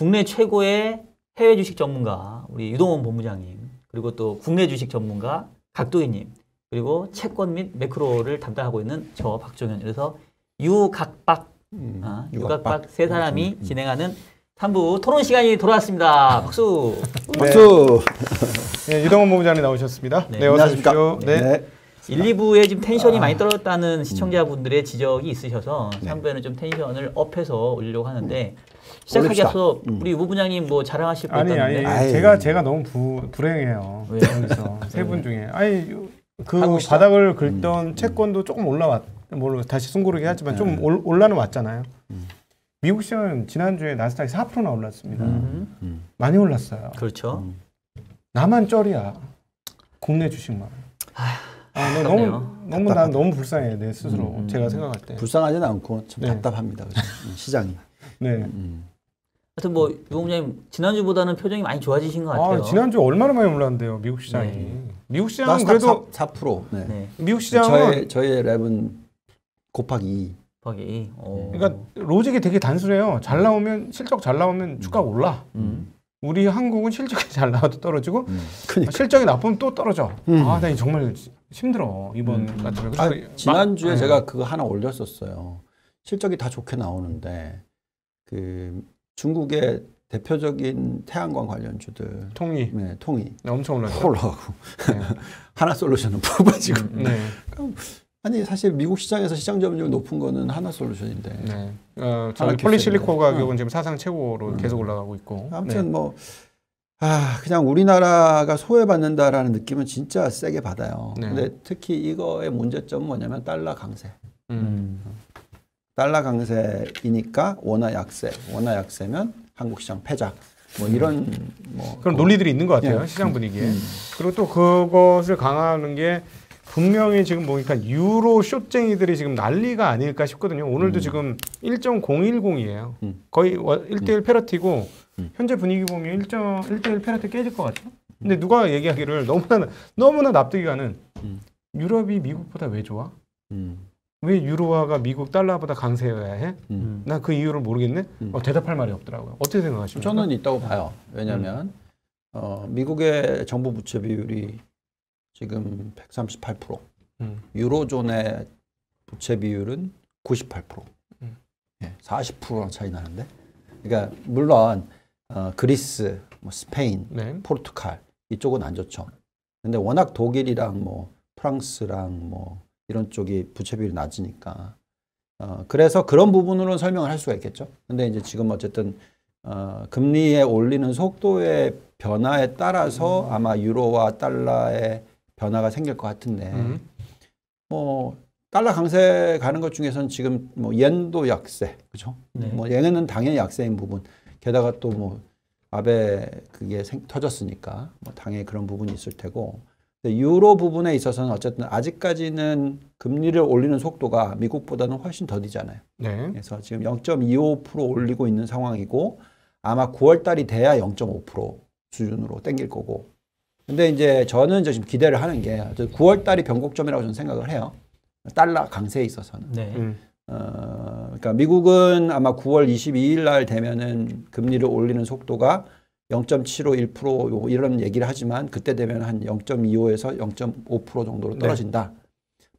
국내 최고의 해외 주식 전문가 우리 유동원 본부장님 그리고 또 국내 주식 전문가 각도희님 그리고 채권 및 매크로를 담당하고 있는 저 박종현 그래서 유각박 음, 아, 유각박. 유각박 세 사람이 진행하는 3부 토론 시간이 돌아왔습니다. 박수. 박수. 네, 유동원 본부장님 나오셨습니다. 네, 네, 어서 안녕하십니까. 오십시오. 네. 1, 2부에 지금 텐션이 아. 많이 떨어졌다는 시청자분들의 지적이 있으셔서 네. 3부에는 좀 텐션을 업해서 올리려고 하는데 시작하기. 앞서 음. 우리 유 부부장님 뭐 자랑하실 거 아니 있다는데 아니. 제가 제가 너무 부, 불행해요. 왜요? 여기서 세 분 중에 아니 그 시장? 바닥을 긁던 채권도 조금 올라왔 물론 다시 숨고르게 하지만 좀 올, 올라는 왔잖아요. 미국 시장은 지난주에 나스닥이 4%나 올랐습니다. 음, 음. 많이 올랐어요. 그렇죠. 음. 나만 쩔이야. 국내 주식만. 아, 너 너무. 너무 난 너무 불쌍해 내 스스로 음, 제가 음. 생각할 때. 불쌍하지는 않고 참 네. 답답합니다. 그죠? 음, 시장이. 네. 음. 하여튼 뭐 유부부장님 지난주보다는 표정이 많이 좋아지신 것 같아요. 아 지난주 얼마나 많이 올랐는데요 미국 시장이. 네. 미국 시장은 그래도 4, 4%. 네. 네, 미국 시장은 저의 저의 랩은 곱하기 2. 거기. 어. 그러니까 로직이 되게 단순해요. 잘 나오면 실적 잘 나오면 주가가 올라. 음. 우리 한국은 실적이 잘 나와도 떨어지고 음. 그러니까. 실적이 나쁘면 또 떨어져. 음. 아, 나 정말 힘들어 이번 음. 같은. 아, 지난주에 막- 제가 그거 하나 올렸었어요. 실적이 다 좋게 나오는데 그 중국의 대표적인 태양광 관련주들 통이 네, 통이 네, 엄청 올랐죠. 확 올라가고 하나 솔루션은 뽑아지고 네, 아니 사실 미국 시장에서 시장 점유율 높은 거는 하나 솔루션인데 네. 어, 캡슐인데. 가격은 지금 사상 최고로 음. 계속 올라가고 있고. 아무튼 네. 뭐 아, 그냥 우리나라가 소외받는다라는 느낌은 진짜 세게 받아요. 네. 근데 특히 이거의 문제점은 뭐냐면 달러 강세. 음. 음. 달러 강세이니까 원화 약세. 원화 약세면 한국 시장 패작. 뭐 이런 뭐 그런 논리들이 있는 것 같아요 예. 시장 분위기에. 음. 그리고 또 그것을 강화하는 게 분명히 지금 보니까 유로 숏쟁이들이 지금 난리가 아닐까 싶거든요. 오늘도 음. 지금 1.010이에요. 음. 거의 1대1 페러티고 음. 현재 분위기 보면 1.1대1 페러티 깨질 것 같죠. 근데 누가 얘기하기를 너무나 너무나 납득이 가는 음. 유럽이 미국보다 왜 좋아? 음, 왜 유로화가 미국 달러보다 강세여야 해? 음. 나그 이유를 모르겠네. 음. 어, 대답할 말이 없더라고요. 어떻게 생각하십니까? 저는 있다고 봐요. 왜냐하면 어, 미국의 정부 부채 비율이 지금 138%, 음. 유로존의 부채 비율은 98%. 음. 예, 40%나 차이 나는데. 그러니까 물론 어, 그리스, 뭐 스페인, 네. 포르투갈 이쪽은 안 좋죠. 근데 워낙 독일이랑 뭐 프랑스랑 뭐 이런 쪽이 부채 비율이 낮으니까 어, 그래서 그런 부분으로 설명을 할 수가 있겠죠. 근데 이제 지금 어쨌든 어, 금리에 올리는 속도의 변화에 따라서 아마 유로와 달러의 변화가 생길 것 같은데 음. 뭐 달러 강세 가는 것 중에서는 지금 뭐 엔도 약세 그죠? 네. 뭐 엔은 당연히 약세인 부분 게다가 또 뭐 아베 그게 생, 터졌으니까 뭐 당연히 그런 부분이 있을 테고 유로 부분에 있어서는 어쨌든 아직까지는 금리를 올리는 속도가 미국보다는 훨씬 더디잖아요. 네. 그래서 지금 0.25% 올리고 있는 상황이고 아마 9월 달이 돼야 0.5% 수준으로 땡길 거고. 근데 이제 저는 이제 지금 기대를 하는 게 9월 달이 변곡점이라고 저는 생각을 해요. 달러 강세에 있어서는. 네. 음. 어, 그러니까 미국은 아마 9월 22일 날 되면은 금리를 올리는 속도가 0.75, 1% 이런 얘기를 하지만 그때 되면 한 0.25에서 0.5% 정도로 네. 떨어진다.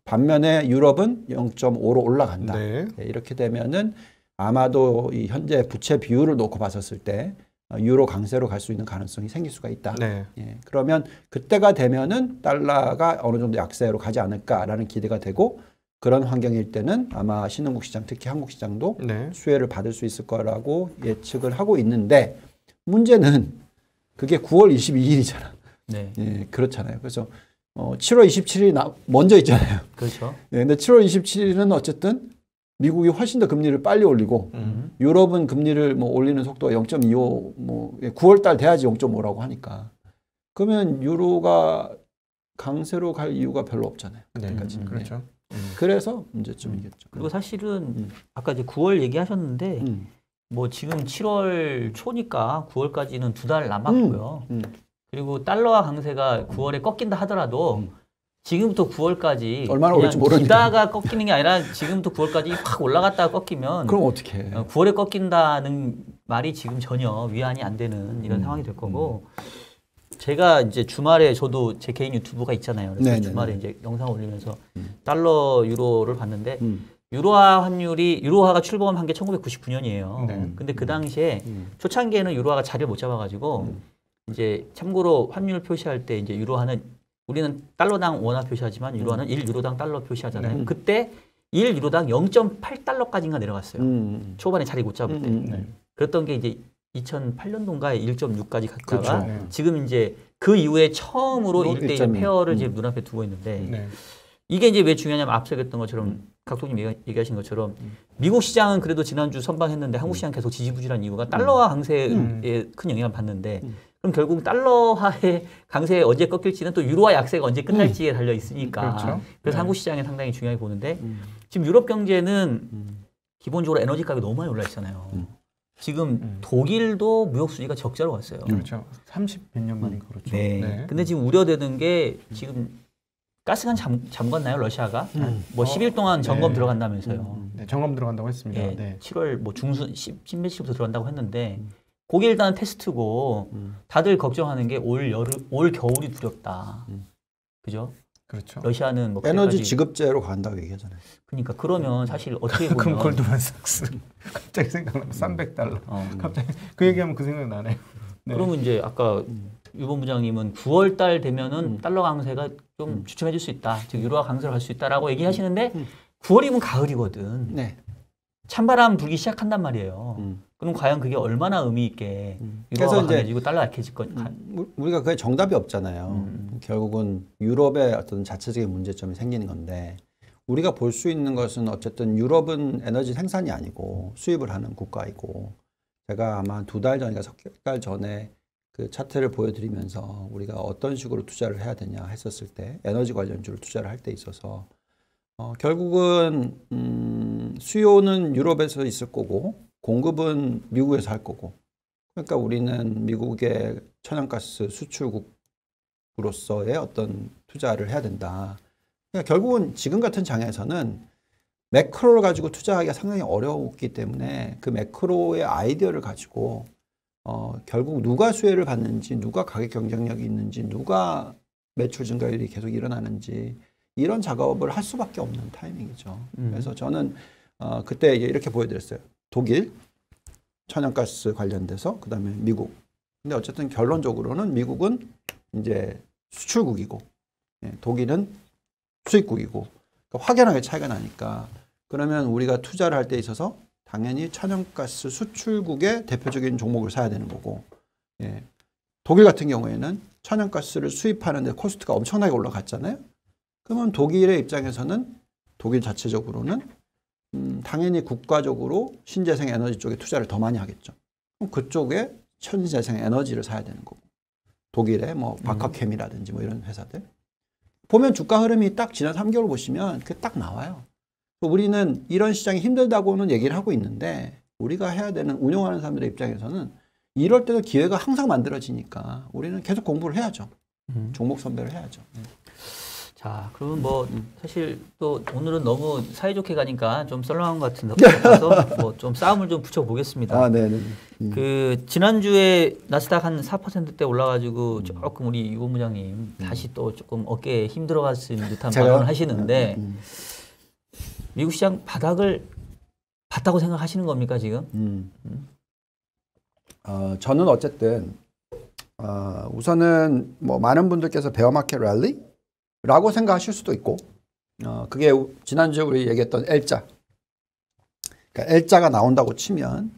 반면에 유럽은 0.5로 올라간다. 네. 예, 이렇게 되면은 아마도 이 현재 부채 비율을 놓고 봤었을 때 어, 유로 강세로 갈 수 있는 가능성이 생길 수가 있다. 네. 예, 그러면 그때가 되면은 달러가 어느 정도 약세로 가지 않을까라는 기대가 되고 그런 환경일 때는 아마 신흥국 시장 특히 한국 시장도 네. 수혜를 받을 수 있을 거라고 예측을 하고 있는데 문제는 그게 9월 22일이잖아. 네. 예, 그렇잖아요. 그래서 어, 7월 27일이 나, 먼저 있잖아요. 그렇죠. 예, 근데 7월 27일은 어쨌든 미국이 훨씬 더 금리를 빨리 올리고 음. 유럽은 금리를 뭐 올리는 속도가 0.25, 뭐 9월 달 돼야지 0.5라고 하니까 그러면 유로가 강세로 갈 이유가 별로 없잖아요. 네. 그때까지. 음, 그렇죠. 음. 그래서 문제점이겠죠. 그리고 사실은 음. 아까 이제 9월 얘기하셨는데 음, 뭐 지금 7월 초니까 9월까지는 두 달 남았고요. 음. 그리고 달러와 강세가 9월에 꺾인다 하더라도 음. 지금부터 9월까지 얼마나 올지 모르니까. 기다가 꺾이는 게 아니라 지금부터 9월까지 확 올라갔다가 꺾이면 그럼 어떻게 해? 어, 9월에 꺾인다는 말이 지금 전혀 위안이 안 되는 이런 음. 상황이 될 거고 제가 이제 주말에 저도 제 개인 유튜브가 있잖아요. 그래서 네네네. 주말에 이제 영상 올리면서 음. 달러 유로를 봤는데 음. 유로화 환율이 유로화가 출범한 게 1999년이에요. 네. 근데 그 당시에 음. 초창기에는 유로화가 자리를 못 잡아가지고 이제 참고로 환율 표시할 때 이제 유로화는 우리는 달러당 원화 표시하지만 유로화는 1유로당 달러 표시하잖아요. 네. 그때 1유로당 0.8달러까지인가 내려갔어요. 음. 초반에 자리 못 잡을 때. 음, 음, 네. 그랬던 게 이제 2008년도인가에 1.6까지 갔다가 그렇죠. 네. 지금 이제 그 이후에 처음으로 뭐 1대 1 1.2. 페어를 음. 지금 눈앞에 두고 있는데 네. 이게 이제 왜 중요하냐면 앞서 얘기했던 것처럼 각도님 얘기- 얘기하신 것처럼 음. 미국 시장은 그래도 지난주 선방했는데 한국 시장 계속 지지부진한 이유가 달러화 강세에 음. 큰 영향을 받는데 음. 그럼 결국 달러화의 강세에 언제 꺾일지는 또 유로화 약세가 언제 끝날지에 달려 있으니까 그렇죠. 그래서 네. 한국 시장에 상당히 중요하게 보는데 음. 지금 유럽 경제는 음. 기본적으로 에너지 가격이 너무 많이 올라 있잖아요. 음. 지금 음. 독일도 무역 수지가 적자로 갔어요. 그렇죠. 30 몇 년 만인 그렇죠. 네. 네. 근데 지금 우려되는 게 지금 가스관 잠, 잠궜나요 러시아가? 음. 뭐 어, 10일 동안 점검 네. 들어간다면서요. 음. 네, 점검 들어간다고 했습니다. 예, 네. 7월 뭐 중순 10, 10 며칠부터 들어간다고 했는데 그게 일단 테스트고 음. 다들 걱정하는 게 올 여름 올 겨울이 두렵다. 음. 그죠? 그렇죠. 러시아는 뭐 에너지 지급제로 간다고 얘기하잖아요. 그러니까 그러면 사실 어떻게 그럼 보면 골드만삭스 갑자기 생각나면 300달러. 어, 갑자기 그 얘기하면 그 생각 나네요. 네. 그러면 이제 아까 음. 유 본 부장님은 9월 달 되면은 음. 달러 강세가 좀 음. 주춤해질 수 있다. 즉 유로화 강세를 할수 있다라고 얘기하시는데 음. 9월이면 가을이거든. 네. 찬바람 불기 시작한단 말이에요. 음. 그럼 과연 그게 얼마나 의미 있게 음. 유로화가 강해지고 달러 약해질 거 가- 음, 우리가 그게 정답이 없잖아요. 음. 결국은 유럽의 어떤 자체적인 문제점이 생기는 건데 우리가 볼 수 있는 것은 어쨌든 유럽은 에너지 생산이 아니고 수입을 하는 국가이고 제가 아마 두 달 전인가 석달 전에 그 차트를 보여드리면서 우리가 어떤 식으로 투자를 해야 되냐 했었을 때 에너지 관련주를 투자를 할 때 있어서 어, 결국은 음, 수요는 유럽에서 있을 거고 공급은 미국에서 할 거고 그러니까 우리는 미국의 천연가스 수출국으로서의 어떤 투자를 해야 된다. 그러니까 결국은 지금 같은 장에서는 매크로를 가지고 투자하기가 상당히 어려웠기 때문에 그 매크로의 아이디어를 가지고 어, 결국 누가 수혜를 받는지, 누가 가격 경쟁력이 있는지, 누가 매출 증가율이 계속 일어나는지 이런 작업을 할 수밖에 없는 타이밍이죠. 음. 그래서 저는 어, 그때 이렇게 보여드렸어요. 독일 천연가스 관련돼서 그다음에 미국. 근데 어쨌든 결론적으로는 미국은 이제 수출국이고 예, 독일은 수입국이고 그러니까 확연하게 차이가 나니까 그러면 우리가 투자를 할 때 있어서 당연히 천연가스 수출국의 대표적인 종목을 사야 되는 거고 예, 독일 같은 경우에는 천연가스를 수입하는데 코스트가 엄청나게 올라갔잖아요. 그러면 독일의 입장에서는 독일 자체적으로는 음, 당연히 국가적으로 신재생 에너지 쪽에 투자를 더 많이 하겠죠. 그럼 그쪽에 천재생 에너지를 사야 되는 거고 독일의 뭐 바카캠이라든지 뭐 이런 회사들 보면 주가 흐름이 딱 지난 3개월 보시면 그게 딱 나와요. 우리는 이런 시장이 힘들다고는 얘기를 하고 있는데 우리가 해야 되는 운영하는 사람들의 입장에서는 이럴 때도 기회가 항상 만들어지니까 우리는 계속 공부를 해야죠. 음. 종목 선별을 해야죠. 자, 그러면 뭐 음. 사실 또 오늘은 너무 사이좋게 가니까 좀 썰렁한 것 같은 같아서 뭐 좀 싸움을 좀 붙여 보겠습니다. 아, 네, 네. 음. 그 지난주에 나스닥 한 4%대 올라가지고 조금 우리 유 본부장님 다시 또 조금 어깨에 힘들어갔은 듯한? 발언을 하시는데 음, 미국 시장 바닥을 봤다고 생각하시는 겁니까 지금? 음. 어, 저는 어쨌든 어, 우선은 뭐 많은 분들께서 베어마켓 랠리라고 생각하실 수도 있고 어, 그게 우- 지난주에 우리 얘기했던 L자 그러니까 L자가 나온다고 치면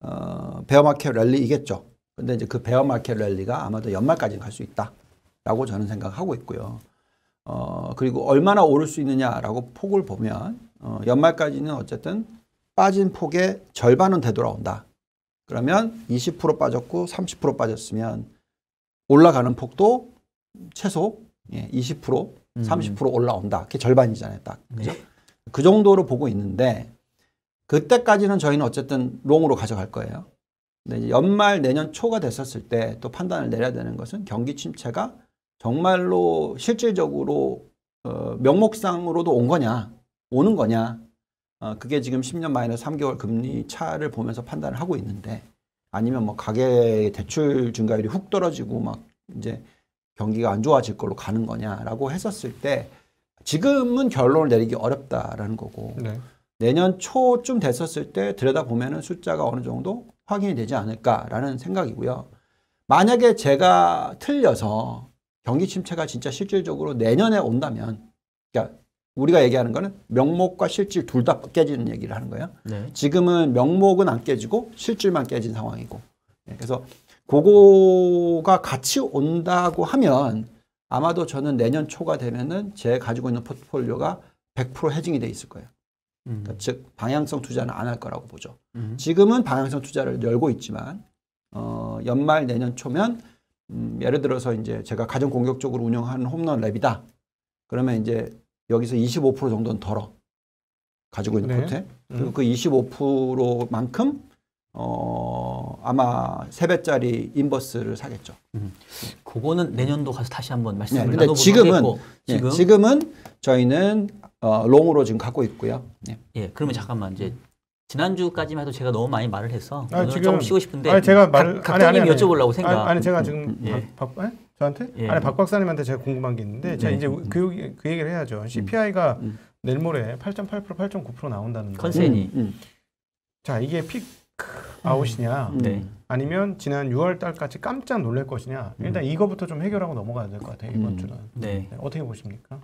어, 베어마켓 랠리이겠죠. 근데 이제 그 베어마켓 랠리가 아마도 연말까지 갈 수 있다라고 저는 생각하고 있고요. 어, 그리고 얼마나 오를 수 있느냐라고 폭을 보면 어, 연말까지는 어쨌든 빠진 폭의 절반은 되돌아온다. 그러면 20% 빠졌고 30% 빠졌으면 올라가는 폭도 최소 예, 20% 30% 올라온다. 그게 절반이잖아요, 딱. 그죠? 그 정도로 보고 있는데 그때까지는 저희는 어쨌든 롱으로 가져갈 거예요. 근데 연말 내년 초가 됐었을 때 또 판단을 내려야 되는 것은 경기 침체가 정말로 실질적으로 어, 명목상으로도 온 거냐, 오는 거냐. 어, 그게 지금 10년 마이너스 3개월 금리 차를 보면서 판단을 하고 있는데 아니면 뭐 가계 대출 증가율이 훅 떨어지고 막 이제 경기가 안 좋아질 걸로 가는 거냐라고 했었을 때 지금은 결론을 내리기 어렵다라는 거고 네. 내년 초쯤 됐었을 때 들여다보면은 숫자가 어느 정도 확인이 되지 않을까라는 생각이고요. 만약에 제가 틀려서 경기 침체가 진짜 실질적으로 내년에 온다면, 그러니까 우리가 얘기하는 거는 명목과 실질 둘 다 깨지는 얘기를 하는 거예요. 네. 지금은 명목은 안 깨지고 실질만 깨진 상황이고. 예, 그래서 그거가 같이 온다고 하면 아마도 저는 내년 초가 되면은 제 가지고 있는 포트폴리오가 100% 해징이 돼 있을 거예요. 음. 그러니까 즉 방향성 투자는 안 할 거라고 보죠. 음. 지금은 방향성 투자를 열고 있지만 어, 연말 내년 초면 음, 예를 들어서 이제 제가 가장 공격적으로 운영하는 홈런 랩이다. 그러면 이제 여기서 25% 정도는 덜어 가지고 있는 네. 포트에 그리고 음. 그 25%만큼 어, 아마 세 배짜리 인버스를 사겠죠. 그거는 내년도 가서 다시 한번 네, 말씀을 근데 나눠보도록 지금은 하겠고, 예, 지금 지금은 저희는 어, 롱으로 지금 갖고 있고요. 예. 예 그러면 잠깐만 이제 지난주까지만 해도 제가 너무 많이 말을 해서 아니, 오늘 지금- 조금 쉬고 싶은데 아니 제가 말 각, 아니, 아니. 여쭤보려고 생각 아니, 아니 제가 지금 예. 박, 박, 에? 저한테 예. 아니 박 박사님한테 제가 궁금한 게 있는데 제가 네. 이제 그, 얘기- 그 얘기를 해야죠. CPI가 음. 내일 모레 8.8% 8.9% 나온다는데. 컨센이 음, 음, 자 이게 피크 아웃이냐 음. 네. 아니면 지난 6월 달까지 깜짝 놀랄 것이냐 일단 이거부터 좀 해결하고 넘어가야 될 것 같아요 이번 음. 주는 네. 네, 어떻게 보십니까?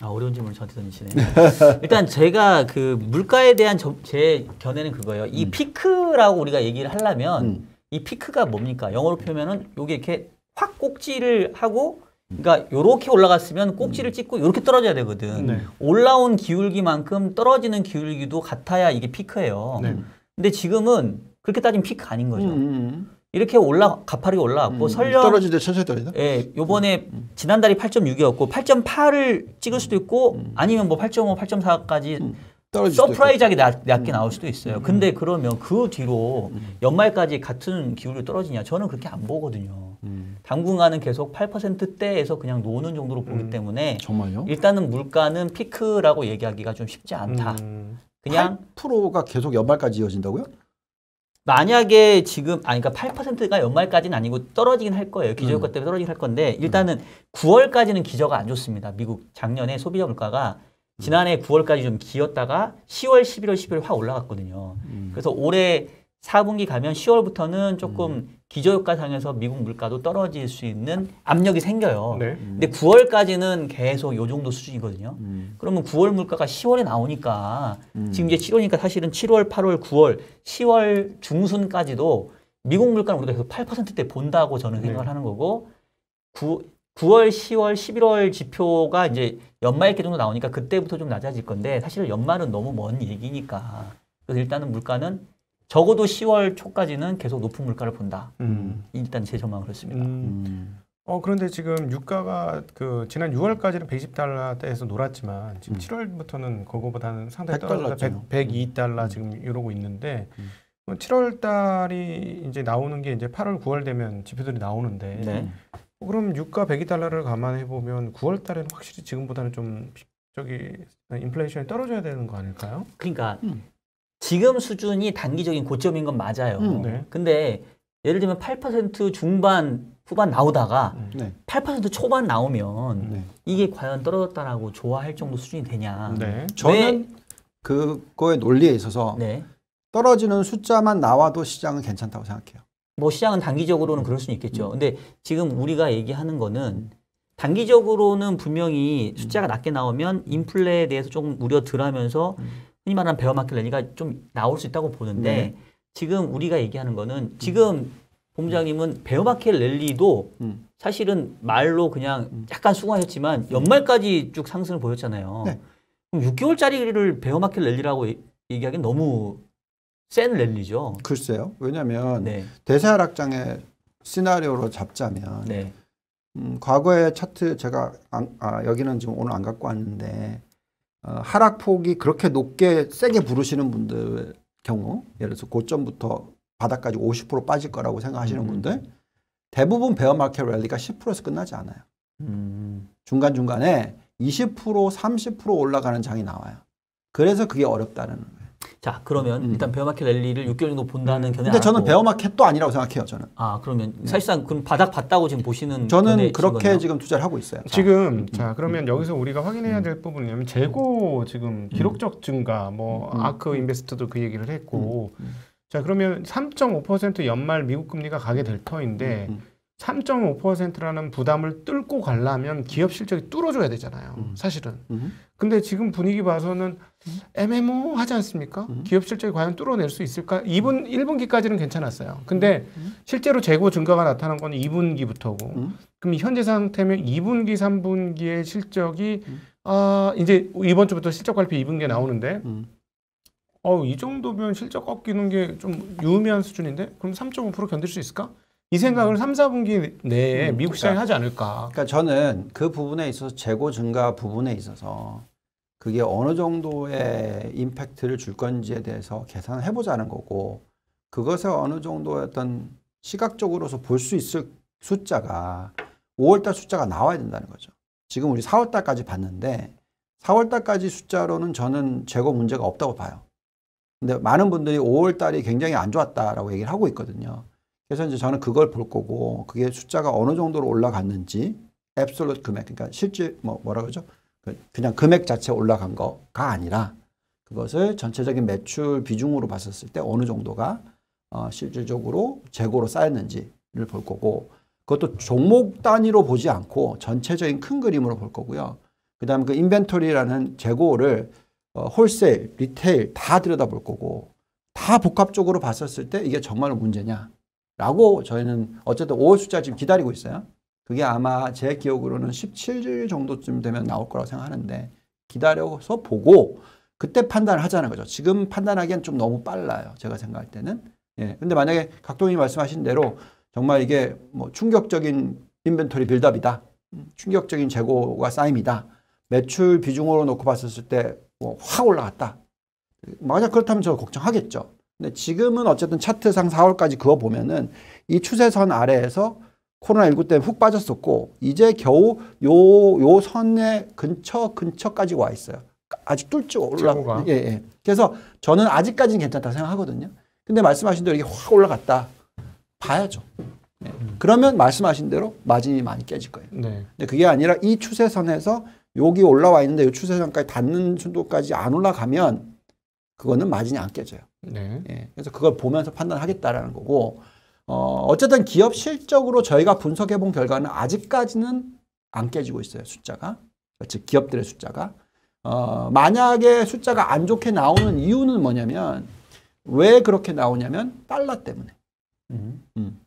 아 어려운 질문을 저한테 던지시네. 일단 제가 그 물가에 대한 저- 제 견해는 그거예요. 이 음. 피크라고 우리가 얘기를 하려면 음. 이 피크가 뭡니까? 영어로 표현은 요게 이렇게 확 꼭지를 하고 그러니까 요렇게 올라갔으면 꼭지를 찍고 요렇게 떨어져야 되거든. 네. 올라온 기울기만큼 떨어지는 기울기도 같아야 이게 피크예요. 네. 근데 지금은 그렇게 따지면 피크 아닌 거죠. 음, 음, 이렇게 올라 가파르게 올라갔고 음. 설령 떨어질 때 천천히 떨어진다. 예, 요번에 지난달이 8.6이었고 8.8을 찍을 수도 있고 아니면 뭐 8.5, 8.4까지 음. 떨어질 수도 surprise하게 낮, 낮게 나올 수도 있어요. 근데 그러면 그 뒤로 음. 연말까지 같은 기울이 떨어지냐? 저는 그렇게 안 보거든요. 음. 당분간은 계속 8%대에서 그냥 노는 정도로 보기 음. 때문에 정말요? 일단은 물가는 피크라고 얘기하기가 좀 쉽지 않다. 음, 그냥 8%가 계속 연말까지 이어진다고요? 만약에 지금 아니 그러니까 8%가 연말까지는 아니고 떨어지긴 할 거예요. 기저효과 음. 때문에 떨어지긴 할 건데 일단은 9월까지는 기저가 안 좋습니다. 미국 작년에 소비자 물가가 지난해 9월까지 좀 기었다가 10월, 11월, 12월 확 올라갔거든요. 음. 그래서 올해 4분기 가면 10월부터는 조금 기저효과상에서 미국 물가도 떨어질 수 있는 압력이 생겨요. 네. 근데 9월까지는 계속 요 정도 수준이거든요. 음. 그러면 9월 물가가 10월에 나오니까 음. 지금 이제 7월이니까 사실은 7월, 8월, 9월, 10월 중순까지도 미국 물가는 우리가 계속 8%대 본다고 저는 생각을 네. 하는 거고 9, 9월, 10월, 11월 지표가 이제 연말 기 정도 나오니까 그때부터 좀 낮아질 건데 사실 연말은 너무 먼 얘기니까 그래서 일단은 물가는 적어도 10월 초까지는 계속 높은 물가를 본다. 음. 일단 제 전망은 그렇습니다. 음. 음. 어 그런데 지금 유가가 그 지난 6월까지는 120달러대에서 놀았지만 지금 음. 7월부터는 그거보다는 상당히 100 떨어져서 달러죠. 100, 102달러 지금 이러고 있는데 음. 7월 달이 이제 나오는 게 이제 8월 9월 되면 지표들이 나오는데 네. 어, 그럼 유가 102달러를 감안해 보면 9월 달에는 확실히 지금보다는 좀 저기 인플레이션이 떨어져야 되는 거 아닐까요? 그러니까 음. 지금 수준이 단기적인 고점인 건 맞아요. 음. 네. 근데 예를 들면 8% 중반 후반 나오다가 음. 네. 8% 초반 나오면 네. 이게 과연 떨어졌다라고 좋아할 정도 수준이 되냐? 네. 저는 그거의 논리에 있어서 네. 떨어지는 숫자만 나와도 시장은 괜찮다고 생각해요. 뭐 시장은 단기적으로는 그럴 수는 있겠죠. 근데 지금 우리가 얘기하는 거는 단기적으로는 분명히 숫자가 낮게 나오면 인플레에 대해서 조금 우려 덜하면서 흔히 말하는 bear market rally가 좀 나올 수 있다고 보는데 네. 지금 우리가 얘기하는 거는 지금 본부장님은 bear market rally도 음. 사실은 말로 그냥 약간 수긍하셨지만 연말까지 쭉 상승을 보였잖아요. 네. 그럼 6개월짜리를 베어마켓 랠리라고 얘- 얘기하기는 너무 센 랠리죠. 글쎄요. 왜냐하면 네, 대세 하락장의 시나리오로 잡자면 네, 음, 과거의 차트 제가 안- 아, 여기는 지금 오늘 안 갖고 왔는데 어, 하락폭이 그렇게 높게 세게 부르시는 분들 경우 예를 들어서 고점부터 바닥까지 50% 빠질 거라고 생각하시는 음. 분들 대부분 베어마켓 랠리가 10%에서 끝나지 않아요. 음, 중간중간에 20% 30% 올라가는 장이 나와요. 그래서 그게 어렵다는 거예요. 자 그러면 음. 일단 베어마켓 랠리를 6개월 정도 본다는 견해. 근데 저는 베어마켓도 아니라고 생각해요. 저는. 아 그러면 사실상 그럼 바닥 봤다고 지금 보시는 저는 그렇게 거네요? 지금 투자를 하고 있어요. 지금 자 그러면 여기서 우리가 확인해야 될 부분이냐면 재고 지금 기록적 증가 뭐 음. 아크 인베스트도 그 얘기를 했고 음. 자 그러면 3.5% 연말 미국 금리가 가게 될 터인데 음. 3.5%라는 부담을 뚫고 가려면 기업 실적이 뚫어줘야 되잖아요. 음. 사실은. 음. 근데 지금 분위기 봐서는 애매모하지 않습니까? 음. 기업 실적이 과연 뚫어낼 수 있을까? 2분 1분기까지는 괜찮았어요. 근데 실제로 재고 증가가 나타난 건 2분기부터고. 음. 그럼 현재 상태면 2분기, 3분기의 실적이 음. 아 이제 이번 주부터 실적 발표 2분기에 나오는데 음. 어이 정도면 실적 꺾이는 게 좀 유의미한 수준인데 그럼 3.5% 견딜 수 있을까? 이 생각을 3, 4분기 내에 음, 미국 시장이 그러니까. 하지 않을까? 그러니까 저는 그 부분에 있어서 재고 증가 부분에 있어서 그게 어느 정도의 임팩트를 줄 건지에 대해서 계산을 해보자는 거고 그것을 어느 정도의 어떤 시각적으로서 볼 수 있을 숫자가 5월달 숫자가 나와야 된다는 거죠. 지금 우리 4월달까지 봤는데 4월달까지 숫자로는 저는 재고 문제가 없다고 봐요. 근데 많은 분들이 5월달이 굉장히 안 좋았다라고 얘기를 하고 있거든요. 그래서 이제 저는 그걸 볼 거고 그게 숫자가 어느 정도로 올라갔는지 앱솔루트 금액 그러니까 실제 뭐 뭐라 그러죠? 그- 그냥 금액 자체 올라간 거가 아니라 그것을 전체적인 매출 비중으로 봤었을 때 어느 정도가 어, 실질적으로 재고로 쌓였는지를 볼 거고 그것도 종목 단위로 보지 않고 전체적인 큰 그림으로 볼 거고요. 그다음에 그 inventory라는 재고를 어, wholesale, retail 다 들여다볼 거고 다 복합적으로 봤었을 때 이게 정말 문제냐? 라고 저희는 어쨌든 5월 숫자 지금 기다리고 있어요. 그게 아마 제 기억으로는 17일 정도쯤 되면 나올 거라고 생각하는데 기다려서 보고 그때 판단을 하자는 거죠. 지금 판단하기엔 좀 너무 빨라요. 제가 생각할 때는. 예. 근데 만약에 각동이 말씀하신 대로 정말 이게 뭐 충격적인 인벤토리 빌드업이다. 음, 충격적인 재고가 쌓임이다. 매출 비중으로 놓고 봤었을 때뭐확 올라갔다. 만약 그렇다면 저 걱정하겠죠. 근데 지금은 어쨌든 차트상 4월까지 그어 보면은 이 추세선 아래에서 코로나19 때문에 훅 빠졌었고 이제 겨우 요 요 선의 근처 근처까지 와 있어요. 아직 뚫지 올라. 재고가. 예, 예. 그래서 저는 아직까지는 괜찮다 생각하거든요. 근데 말씀하신 대로 이게 확 올라갔다. 봐야죠. 예. 그러면 말씀하신 대로 마진이 많이 깨질 거예요. 네. 근데 그게 아니라 이 추세선에서 여기 올라와 있는데 이 추세선까지 닿는 순도까지 안 올라가면 그거는 마진이 안 깨져요. 네. 예, 그래서 그걸 보면서 판단하겠다라는 거고, 어, 어쨌든 기업 실적으로 저희가 분석해 본 결과는 아직까지는 안 깨지고 있어요, 숫자가. 즉, 기업들의 숫자가. 어, 만약에 숫자가 안 좋게 나오는 이유는 뭐냐면, 왜 그렇게 나오냐면, 달러 때문에. 음.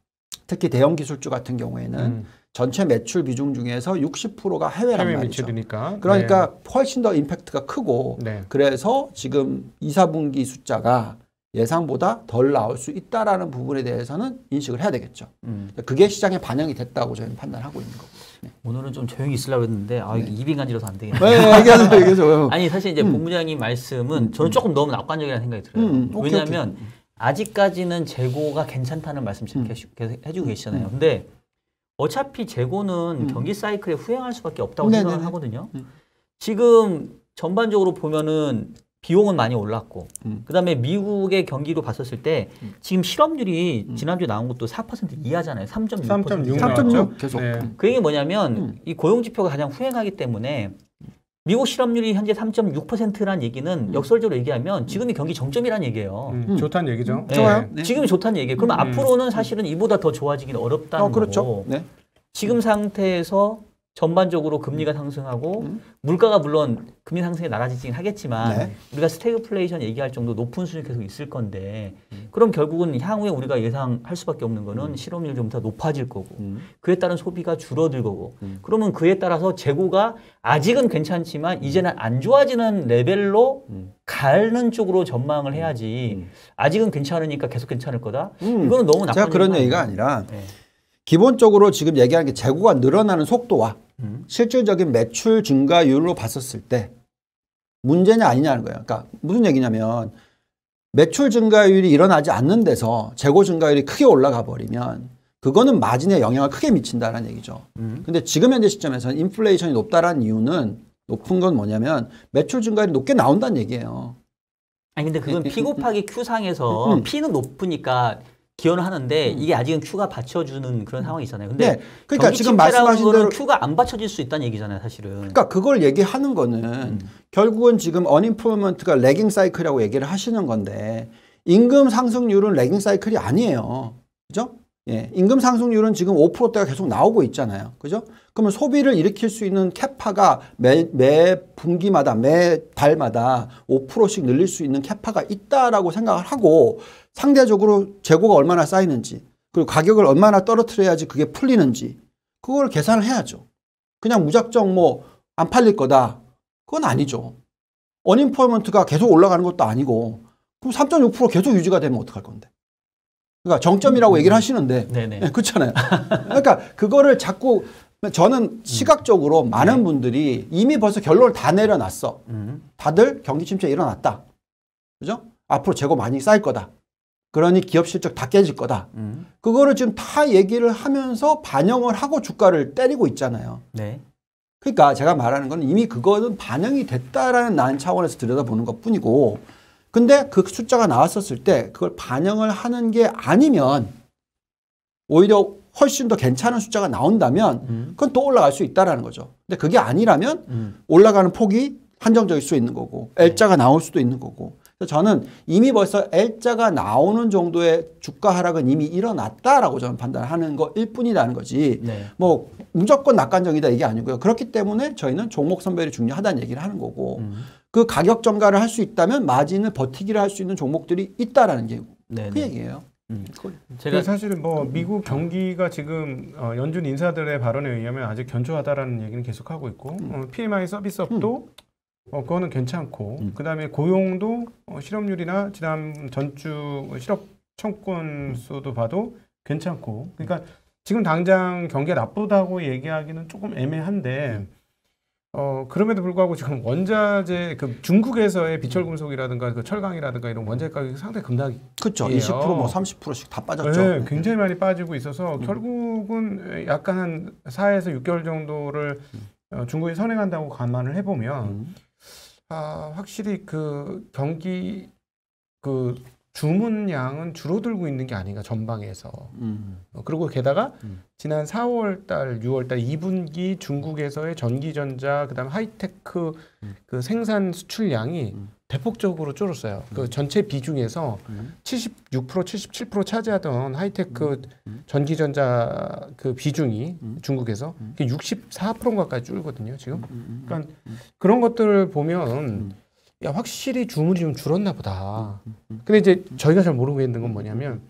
특히 대형 기술주 같은 경우에는 음. 전체 매출 비중 중에서 60%가 해외란 해외 말이죠. 매출이니까. 그러니까 훨씬 더 임팩트가 크고, 네. 그래서 지금 2, 4분기 숫자가 예상보다 덜 나올 수 있다라는 부분에 대해서는 인식을 해야 되겠죠. 음. 그게 시장에 반영이 됐다고 저희는 판단하고 있는 거고. 네. 오늘은 좀 조용히 있으려고 했는데 아 이게 입이 간지러서 안 되겠네. 네, 얘기하세요, 얘기하세요. 아니 사실 이제 음. 본부장님 말씀은 저는 조금 너무 낙관적이라는 생각이 들어요. 음, 음, 오케이, 왜냐하면 아직까지는 재고가 괜찮다는 말씀 음. 계속 계속 해주고 계시잖아요. 근데 어차피 재고는 음. 경기 사이클에 후행할 수밖에 없다고 네네네. 생각을 하거든요. 음. 지금 전반적으로 보면은 비용은 많이 올랐고 음. 그다음에 미국의 경기로 봤었을 때 음. 지금 실업률이 음. 지난주에 나온 것도 4% 이하잖아요. 3.6%. 3.6 3.6 나왔죠? 계속. 네. 그 얘기 뭐냐면 음. 이 고용 지표가 가장 후행하기 때문에 미국 실업률이 현재 3.6%라는 얘기는 역설적으로 얘기하면 지금이 경기 정점이라는 얘기예요. 음, 음. 좋다는 얘기죠. 네. 좋아요. 네. 지금이 좋다는 얘기예요. 그럼 음. 앞으로는 사실은 이보다 더 좋아지기는 어렵다는 어, 그렇죠. 거고 네. 지금 상태에서 전반적으로 금리가 상승하고 음. 물가가 물론 금리 상승에 낮아지긴 하겠지만 네. 우리가 스태그플레이션 얘기할 정도 높은 수준이 계속 있을 건데 음. 그럼 결국은 향후에 우리가 예상할 수밖에 없는 거는 실업률이 좀더 높아질 거고 음. 그에 따른 소비가 줄어들 거고 음. 그러면 그에 따라서 재고가 아직은 괜찮지만 이제는 안 좋아지는 레벨로 음. 가는 쪽으로 전망을 해야지 음. 아직은 괜찮으니까 계속 괜찮을 거다 음. 이거는 너무 나쁜 제가 그런 얘기가. 아니라 네. 기본적으로 지금 얘기하는 게 재고가 늘어나는 속도와 음. 실질적인 매출 증가율로 봤었을 때 문제냐 아니냐는 거예요. 그러니까 무슨 얘기냐면 매출 증가율이 일어나지 않는 데서 재고 증가율이 크게 올라가 버리면 그거는 마진에 영향을 크게 미친다는 얘기죠. 음. 근데 지금 현재 시점에서는 인플레이션이 높다라는 이유는 높은 건 뭐냐면 매출 증가율이 높게 나온다는 얘기예요. 아니 근데 그건 P 곱하기 Q 상에서 음. P는 높으니까 기여는 하는데 이게 아직은 Q가 받쳐주는 그런 상황이 있잖아요. 근데 네. 그러니까 지금 말씀하신 대로 Q가 안 받쳐질 수 있다는 얘기잖아요, 사실은. 그러니까 그걸 얘기하는 거는 음. 결국은 지금 어닝플로먼트가 레깅 사이클이라고 얘기를 하시는 건데 임금 상승률은 레깅 사이클이 아니에요. 그죠? 예. 임금 상승률은 지금 5%대가 계속 나오고 있잖아요. 그죠? 그러면 소비를 일으킬 수 있는 캐파가 매, 매 분기마다 매 달마다 5%씩 늘릴 수 있는 캐파가 있다라고 생각을 하고 상대적으로 재고가 얼마나 쌓이는지 그리고 가격을 얼마나 떨어뜨려야지 그게 풀리는지 그걸 계산을 해야죠. 그냥 무작정 뭐 안 팔릴 거다. 그건 아니죠. 어닝포먼트가 계속 올라가는 것도 아니고 그럼 3.6% 계속 유지가 되면 어떡할 건데. 그러니까 정점이라고 얘기를 하시는데 네네. 네, 그렇잖아요. 그러니까 그거를 자꾸 저는 시각적으로 많은 분들이 이미 벌써 결론을 다 내려놨어. 음. 다들 경기 침체 일어났다. 그죠? 앞으로 재고 많이 쌓일 거다. 그러니 기업 실적 다 깨질 거다. 음. 그거를 지금 다 얘기를 하면서 반영을 하고 주가를 때리고 있잖아요. 네. 그러니까 제가 말하는 건 이미 그거는 반영이 됐다라는 난 차원에서 들여다보는 것 뿐이고 근데 그 숫자가 나왔었을 때 그걸 반영을 하는 게 아니면 오히려 훨씬 더 괜찮은 숫자가 나온다면 음. 그건 또 올라갈 수 있다라는 거죠. 근데 그게 아니라면 음. 올라가는 폭이 한정적일 수 있는 거고 L자가 나올 수도 있는 거고 그래서 저는 이미 벌써 L자가 나오는 정도의 주가 하락은 이미 일어났다라고 저는 판단하는 거일 뿐이라는 거지 네. 뭐 무조건 낙관적이다 이게 아니고요. 그렇기 때문에 저희는 종목 선별이 중요하다는 얘기를 하는 거고 음. 그 가격 전가를 할 수 있다면 마진을 버티기를 할 수 있는 종목들이 있다라는 게그 네. 네. 얘기예요. 음. 제가 사실은 뭐 미국 경기가 지금 어, 연준 인사들의 발언에 의하면 아직 견조하다라는 얘기는 계속 하고 있고 어, PMI 서비스업도 어, 그거는 괜찮고 음. 그다음에 고용도 어, 실업률이나 지난 전주 실업 청권 수도 봐도 괜찮고. 그러니까 지금 당장 경기가 나쁘다고 얘기하기는 조금 애매한데 어 그럼에도 불구하고 지금 원자재 그 중국에서의 비철 금속이라든가 그 철강이라든가 이런 원자재 가격이 상당히 급락이 그렇죠. 예. 20%뭐 30%씩 다 빠졌죠. 네, 굉장히 많이 빠지고 있어서 결국은 약간 한 4에서 6개월 정도를 어, 중국이 선행한다고 감안을 해 보면 음. 아, 확실히 그 경기 그 주문량은 줄어들고 있는 게 아닌가 전방에서 음. 어, 그리고 게다가 음. 지난 4월 달, 6월 달 2분기 중국에서의 전기전자 그다음 하이테크 음. 그 생산 수출량이 음. 대폭적으로 줄었어요. 그 전체 비중에서 음. 76% 77% 차지하던 하이테크 음. 전기전자 그 비중이 음. 중국에서 음. 64% 가까이 줄거든요, 지금. 음. 그러니까 그런 것들을 보면 음. 야 확실히 주문이 좀 줄었나 보다. 음. 음. 근데 이제 저희가 잘 모르고 있는 건 뭐냐면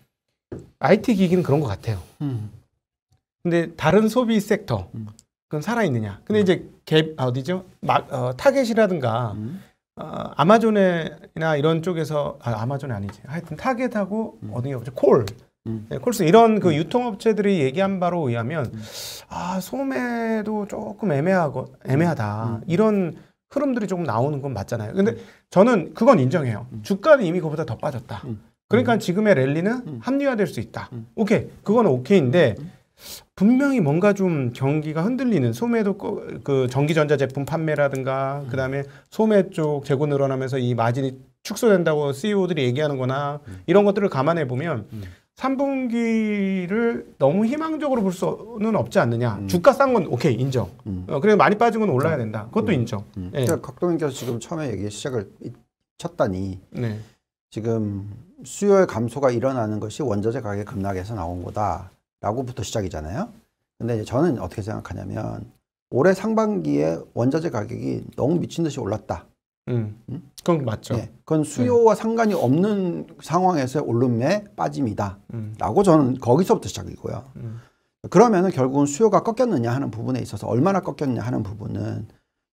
IT 기기는 그런 것 같아요. 음. 근데 다른 소비 섹터 음. 그건 살아 있느냐? 근데 이제 갭 아, 어디죠? 막 어, 타겟이라든가 음. 어, 아마존이나 이런 쪽에서 아, 아마존 아니지. 하여튼 타겟하고 음. 어디가 보죠? 콜. 음. 네, 콜스 이런 그 유통업체들이 얘기한 바로 의하면 음. 아 소매도 조금 애매하고 애매하다 음. 이런 흐름들이 조금 나오는 건 맞잖아요. 근데 저는 그건 인정해요. 음. 주가는 이미 그보다 더 빠졌다. 음. 그러니까 지금의 랠리는 음. 합리화될 수 있다. 음. 오케이, 그거는 오케이인데 음. 분명히 뭔가 좀 경기가 흔들리는 소매도 꺼- 그 전기전자 제품 판매라든가 그다음에 소매 쪽 재고 늘어나면서 이 마진이 축소된다고 CEO들이 얘기하는 거나 이런 것들을 감안해 보면 음. 3분기를 너무 희망적으로 볼 수는 없지 않느냐. 음. 주가 싼 건 오케이 인정. 음. 어, 그래 많이 빠진 건 올라야 된다. 그것도 인정. 음. 예. 그러니까 각동님께서 지금 처음에 얘기 시작을 이- 쳤다니 네. 지금 수요의 감소가 일어나는 것이 원자재 가격 급락에서 나온 거다라고부터 시작이잖아요. 근데 저는 어떻게 생각하냐면 올해 상반기에 원자재 가격이 너무 미친 듯이 올랐다. 음. 음? 그건 맞죠. 예, 그건 수요와 상관이 없는 상황에서의 오름의 빠짐이다. 음. 라고 저는 거기서부터 시작이고요. 음. 그러면 은 결국은 수요가 꺾였느냐 하는 부분에 있어서 얼마나 꺾였냐 하는 부분은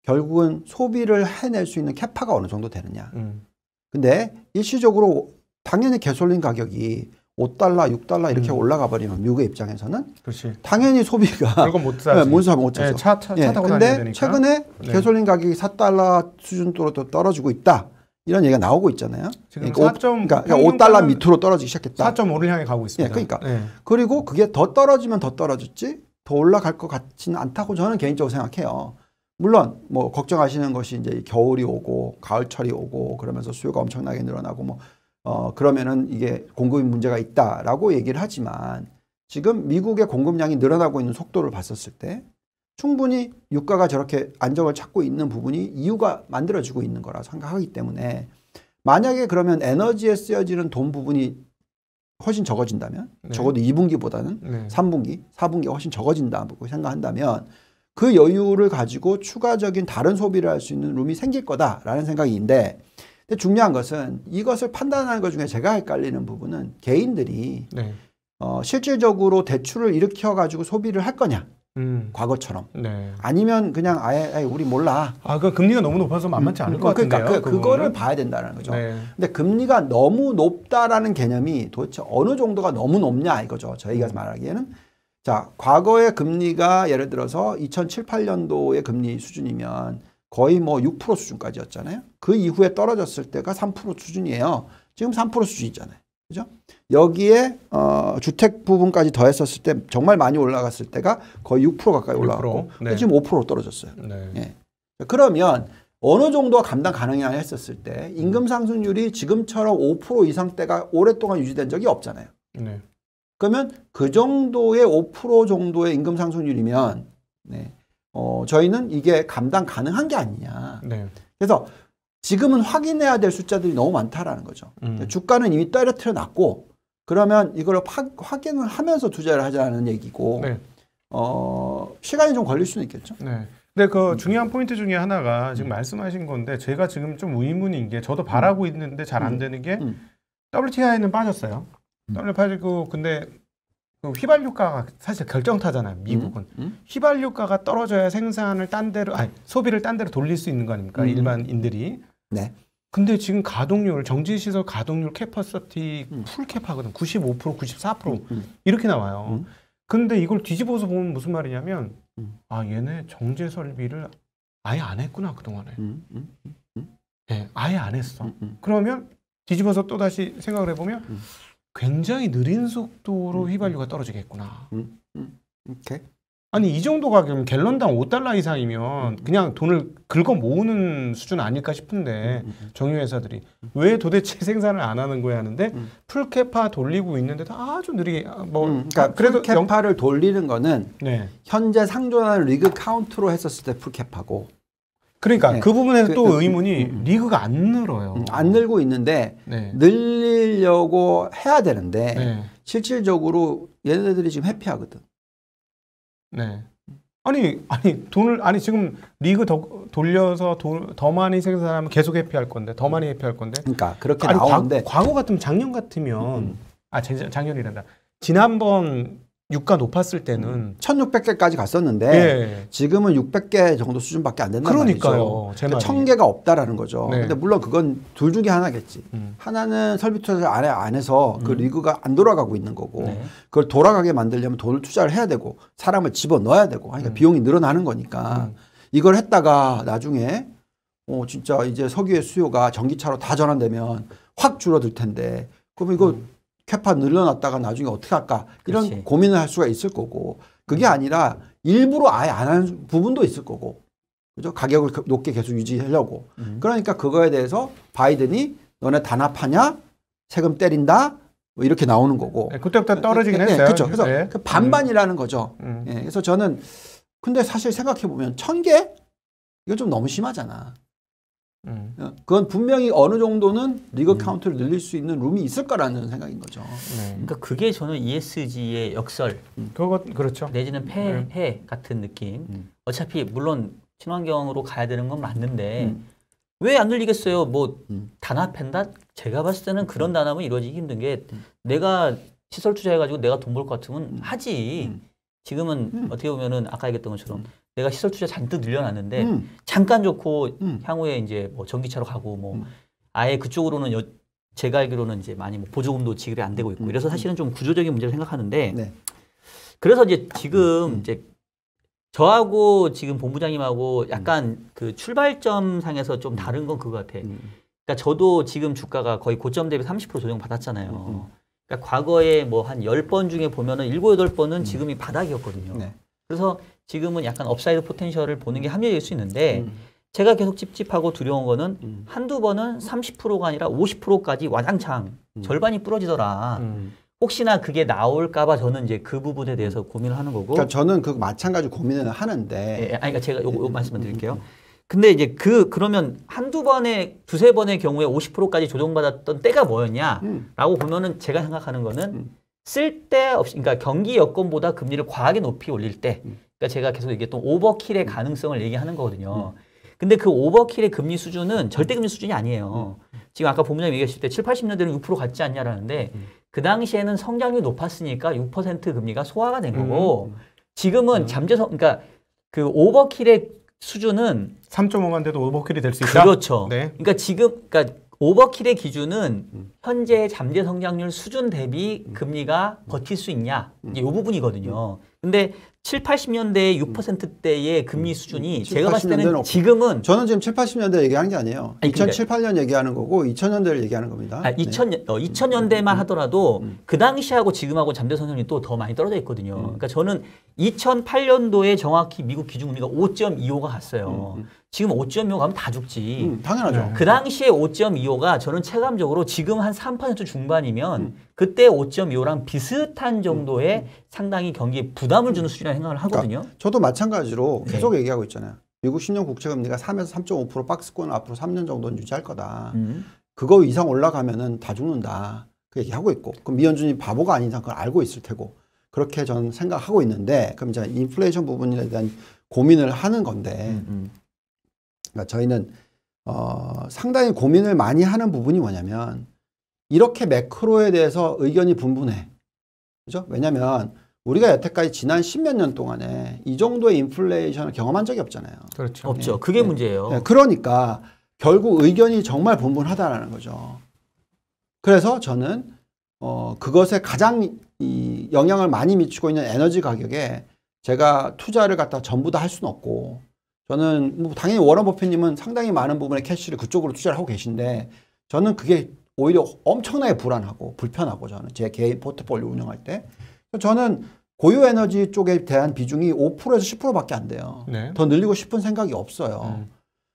결국은 소비를 해낼 수 있는 캐파가 어느 정도 되느냐. 음. 근데 일시적으로 당연히 개솔린 가격이 5달러, 6달러 이렇게 음. 올라가 버리면 미국의 입장에서는 그렇지. 당연히 소비가 그건 못 사지. 못 사면 못 예, 사죠. 차, 차, 차 예, 타고 다녀야 근데. 최근에 네. 개솔린 가격이 4달러 수준으로 또 떨어지고 있다. 이런 얘기가 나오고 있잖아요. 지금 그러니까, 4. 오, 그러니까 5달러 밑으로 떨어지기 시작했다. 4.5를 향해 가고 있습니다. 예, 그러니까. 예. 그리고 그게 더 떨어지면 더 떨어졌지 더 올라갈 것 같지는 않다고 저는 개인적으로 생각해요. 물론 뭐 걱정하시는 것이 이제 겨울이 오고 가을철이 오고 그러면서 수요가 엄청나게 늘어나고 뭐 어, 그러면은 이게 공급이 문제가 있다라고 얘기를 하지만 지금 미국의 공급량이 늘어나고 있는 속도를 봤었을 때 충분히 유가가 저렇게 안정을 찾고 있는 부분이 이유가 만들어지고 있는 거라 생각하기 때문에 만약에 그러면 에너지에 쓰여지는 돈 부분이 훨씬 적어진다면 네. 적어도 2분기보다는 네. 3분기, 4분기가 훨씬 적어진다고 생각한다면 그 여유를 가지고 추가적인 다른 소비를 할 수 있는 룸이 생길 거다라는 생각인데 근데 중요한 것은 이것을 판단하는 것 중에 제가 헷갈리는 부분은 개인들이 네. 어, 실질적으로 대출을 일으켜 가지고 소비를 할 거냐 음. 과거처럼 네. 아니면 그냥 아예, 아예 우리 몰라 아, 그 금리가 너무 높아서 만만치 않을 것 같은데요. 그러니까 그, 그거를 부분은? 봐야 된다는 거죠. 네. 근데 금리가 너무 높다라는 개념이 도대체 어느 정도가 너무 높냐 이거죠. 음. 저희가 말하기에는 자 과거의 금리가 예를 들어서 2007, 8년도의 금리 수준이면 거의 뭐 6% 수준까지였잖아요. 그 이후에 떨어졌을 때가 3% 수준이에요. 지금 3% 수준이잖아요. 그죠? 여기에 어, 주택 부분까지 더했었을 때 정말 많이 올라갔을 때가 거의 6% 가까이 6%, 올라갔고 네. 지금 5%로 떨어졌어요. 네. 예. 그러면 어느 정도 감당 가능냐 했었을 때 임금 상승률이 지금처럼 5% 이상대가 오랫동안 유지된 적이 없잖아요. 네. 그러면 그 정도의 5% 정도의 임금 상승률이면 네. 어, 저희는 이게 감당 가능한 게 아니냐. 네. 그래서 지금은 확인해야 될 숫자들이 너무 많다라는 거죠. 음. 주가는 이미 떨어뜨려 놨고 그러면 이걸 파- 확인을 하면서 투자를 하자는 얘기고 네. 어, 시간이 좀 걸릴 수는 있겠죠. 네. 근데 그 음. 중요한 포인트 중에 하나가 지금 말씀하신 건데 제가 지금 좀 의문인 게 저도 바라고 있는데 잘안 음. 되는 게 음. WTI는 빠졌어요. 음. WTI 빠지고 근데 그 휘발유가가 사실 결정타잖아요. 미국은 음? 휘발유가가 떨어져야 생산을 딴 데로 아니 소비를 딴 데로 돌릴 수 있는 거 아닙니까? 음. 일반인들이. 네. 근데 지금 가동률 정제 시설 가동률 capacity 음. full capa거든. 95% 94% 음, 음. 이렇게 나와요. 음. 근데 이걸 뒤집어서 보면 무슨 말이냐면 음. 아 얘네 정제 설비를 아예 안 했구나 그동안에. 음, 음, 예, 아예 안 했어. 음, 음. 그러면 뒤집어서 또 다시 생각을 해 보면 음. 굉장히 느린 속도로 음. 휘발유가 떨어지겠구나. 오케이. 아니 이 정도가 그럼 갤런당 5달러 이상이면 음. 그냥 돈을 긁어 모으는 수준 아닐까 싶은데 음, 음, 정유회사들이 왜 도대체 생산을 안 하는 거야 하는데 음. full capa 돌리고 있는데도 아주 느리게 아, 뭐 음, 그러니까 그래도 영- full capa를 돌리는 거는 네 현재 상존하는 rig count로 했었을 때 full capa고 그러니까 네. 그 부분에서 그- 또 그- 의문이 음, 음. rig가 안 늘어요. 음, 안 늘고 있는데 네. 늘리려고 해야 되는데 네. 실질적으로 얘네들이 지금 happy하거든. 네. 아니 아니 돈을 아니 지금 rig 더 돌려서 돈, 더 많이 생산하면 계속 happy할 건데 더 많이 happy할 건데 그러니까 그렇게 아니 나오는데 과, 거 같으면 작년 같으면 음. 아 작- 작년이란다 지난번 유가 높았을 때는 1,600개까지 갔었는데 예 지금은 600개 정도 수준밖에 안 된다는. 그러니까요 제 말이 1,000개가 없다라는 거죠. 네. 근데 물론 그건 둘 중에 하나겠지. 음. 하나는 설비 투자를 안, 해, 안 해서 그 음. rig가 안 돌아가고 있는 거고 네. 그걸 돌아가게 만들려면 돈을 투자를 해야 되고 사람을 집어 넣어야 되고 하니까 음. 비용이 늘어나는 거니까 음. 이걸 했다가 나중에 어 진짜 이제 석유의 수요가 전기차로 다 전환되면 확 줄어들 텐데 그럼 이거 음. 캐파 늘려놨다가 나중에 어떻게 할까 이런 그렇지. 고민을 할 수가 있을 거고 그게 음. 아니라 일부러 아예 안 하는 부분도 있을 거고 그죠 가격을 그- 높게 계속 유지하려고 음. 그러니까 그거에 대해서 바이든이 너네 단합하냐 세금 때린다 뭐 이렇게 나오는 거고 네, 그때부터 떨어지긴 네, 네, 했어요. 그렇죠. 그래서 네. 그 반반이라는 거죠. 음. 예, 그래서 저는 근데 사실 생각해 보면 천 개? 이건 좀 너무 심하잖아. 음. 어, 그건 분명히 어느 정도는 리그 음. 카운트를 늘릴 수 있는 룸이 있을 거라는 생각인 거죠. 네. 그러니까 그게 저는 ESG의 역설 그거 그렇죠. 내지는 네. 폐해 같은 느낌. 음. 어차피 물론 친환경으로 가야 되는 건 맞는데 음. 왜안 늘리겠어요? 뭐 음. 단합한다? 제가 봤을 때는 그런 단합은 이루어지기 힘든 게 내가 시설 투자해가지고 내가 돈 벌 것 같으면 음. 하지. 음. 지금은 음. 어떻게 보면은 아까 얘기했던 것처럼 음. 내가 시설 투자 잔뜩 늘려놨는데 음. 잠깐 좋고 음. 향후에 이제 뭐 전기차로 가고 뭐 음. 아예 그쪽으로는 여- 제가 알기로는 이제 많이 뭐 보조금도 지급이 안 되고 있고 음. 이래서 사실은 좀 구조적인 문제를 생각하는데 네. 그래서 이제 지금 음. 이제 저하고 지금 본부장님하고 약간 그 출발점 상에서 좀 다른 건 그거 같아. 음. 그러니까 저도 지금 주가가 거의 고점 대비 30% 조정 받았잖아요. 음, 음. 그러니까 과거에 뭐 한 10번 중에 보면은 7, 8번은 음. 지금이 바닥이었거든요. 네. 그래서 지금은 약간 upside potential을 보는 게 합리적일 수 있는데 음. 제가 계속 찝찝하고 두려운 거는 음. 한두 번은 30%가 아니라 50%까지 와장창 음. 절반이 부러지더라. 음. 혹시나 그게 나올까봐 저는 이제 그 부분에 대해서 고민을 하는 거고. 그러니까 저는 그 마찬가지 고민을 하는데 예, 아니, 그러니까 제가 요, 요 말씀을 음, 드릴게요. 근데 이제 그 그러면 한두 번에 두세 번의 경우에 50%까지 조정받았던 때가 뭐였냐라고 음. 보면은 제가 생각하는 거는 음. 쓸데없이 그러니까 경기 여건보다 금리를 과하게 높이 올릴 때 음. 그러니까 제가 계속 얘기했던 오버킬의 가능성을 얘기하는 거거든요. 근데 그 오버킬의 금리 수준은 절대 금리 수준이 아니에요. 지금 아까 본부장님 얘기하실 때 7, 80년대는 6% 갔지 않냐라는데 그 당시에는 성장률이 높았으니까 6% 금리가 소화가 된 거고 지금은 잠재성 그러니까 그 오버킬의 수준은 3.5만 돼도 오버킬이 될 수 있다. 그렇죠. 네. 그러니까 지금 그러니까 오버킬의 기준은 음. 현재 잠재 성장률 수준 대비 금리가 버틸 수 있냐 이게 이 부분이거든요. 근데 7, 80년대의 6%대의 금리 수준이 7, 제가 봤을 80년대는 때는 없- 지금은 저는 지금 7, 80년대 얘기하는 게 아니에요. 아니, 그러니까- 2007, 8년 얘기하는 거고 2000년대를 얘기하는 겁니다. 아, 네. 2000년, 어, 2000년대만 하더라도 음. 그 당시하고 지금하고 잠재 성장률이 또 더 많이 떨어져 있거든요. 그러니까 저는 2008년도에 정확히 미국 기준금리가 5.25가 갔어요. 음, 음. 지금 5.25 가면 다 죽지. 음, 당연하죠. 네. 그 당시에 5.25가 저는 체감적으로 지금 한 3% 중반이면 음. 그때 5.25랑 비슷한 정도의 상당히 경기에 부담을 주는 수준이라고 생각을 하거든요. 저도 마찬가지로 네. 계속 얘기하고 있잖아요. 미국 10년 국채 금리가 3에서 3.5% 박스권을 앞으로 3년 정도는 유지할 거다. 음. 그거 이상 올라가면은 다 죽는다. 그 얘기하고 있고. 그럼 미연준이 바보가 아닌 이상 그걸 알고 있을 테고. 그렇게 저는 생각하고 있는데 그럼 이제 인플레이션 부분에 대한 고민을 하는 건데 음, 음. 그러니까 저희는 어, 상당히 고민을 많이 하는 부분이 뭐냐면 이렇게 매크로에 대해서 의견이 분분해. 그죠? 왜냐면 우리가 여태까지 지난 십몇 년 동안에 이 정도의 인플레이션을 경험한 적이 없잖아요. 그렇죠. 없죠. 네. 그게 네. 문제예요. 네, 그러니까 결국 의견이 정말 분분하다라는 거죠. 그래서 저는 어, 그것에 가장 이 영향을 많이 미치고 있는 에너지 가격에 제가 투자를 갖다 전부 다 할 수는 없고 저는 뭐 당연히 워런 버핏님은 상당히 많은 부분의 캐시를 그쪽으로 투자를 하고 계신데 저는 그게 오히려 엄청나게 불안하고 불편하고 저는 제 개인 포트폴리오 운영할 때 저는 고유 에너지 쪽에 대한 비중이 5%에서 10%밖에 안 돼요. 네. 더 늘리고 싶은 생각이 없어요. 음.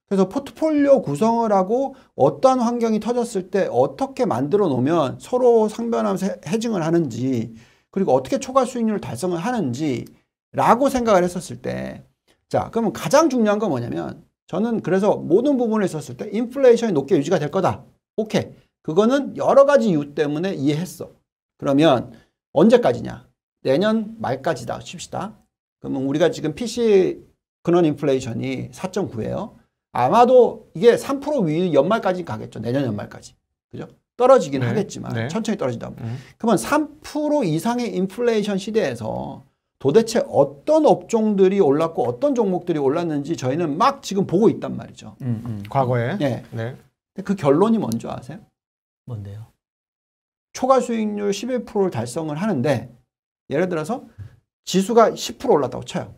그래서 포트폴리오 구성을 하고 어떠한 환경이 터졌을 때 어떻게 만들어 놓으면 서로 상변하면서 해- 해징을 하는지 그리고 어떻게 초과 수익률을 달성을 하는지 라고 생각을 했었을 때 자, 그러면 가장 중요한 건 뭐냐면 저는 그래서 모든 부분에 있었을 때 인플레이션이 높게 유지가 될 거다. 오케이. 그거는 여러 가지 이유 때문에 이해했어. 그러면 언제까지냐? 내년 말까지다. 칩시다. 그러면 우리가 지금 PC 근원 인플레이션이 4.9예요. 아마도 이게 3%위 연말까지 가겠죠. 내년 연말까지. 그죠? 떨어지긴 네. 하겠지만 네. 천천히 떨어진다. 음. 그러면 3% 이상의 인플레이션 시대에서 도대체 어떤 업종들이 올랐고 어떤 종목들이 올랐는지 저희는 막 지금 보고 있단 말이죠. 음, 음. 과거에. 네. 네. 근데 그 결론이 뭔지 아세요? 뭔데요? 초과 수익률 11%를 달성을 하는데 예를 들어서 지수가 10% 올랐다고 쳐요.